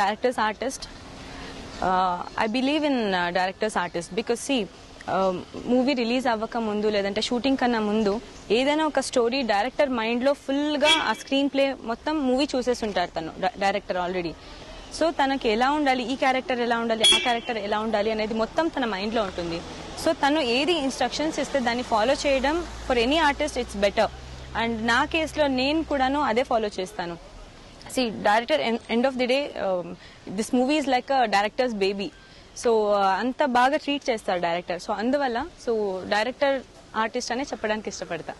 Directors artist I believe in directors artist because see movie release అవ్వక ముందు లేదంటే shooting కన్నా ముందు ఏదైనా ఒక స్టోరీ డైరెక్టర్ మైండ్లో ఫుల్గా ఆ స్క్రీన్ ప్లే మొత్తం మూవీ చూసేసి ఉంటారు తను డైరెక్టర్ ఆల్రెడీ సో తనకి ఎలా ఉండాలి ఈ క్యారెక్టర్ ఎలా ఉండాలి ఆ క్యారెక్టర్ ఎలా ఉండాలి అనేది మొత్తం తన మైండ్లో ఉంటుంది. సో తను ఏది ఇన్స్ట్రక్షన్స్ ఇస్తే దాన్ని ఫాలో చేయడం for any artist it's better and నా కేసులో నేను కూడాను అదే ఫాలో చేస్తాను. See director end of the day this movie is like directors baby so అంత బాగా ట్రీట్ చేస్తారు డైరెక్టర్ సో అందువల్ల సో డైరెక్టర్ ఆర్టిస్ట్ అనే చెప్పడానికి ఇష్టపడతా.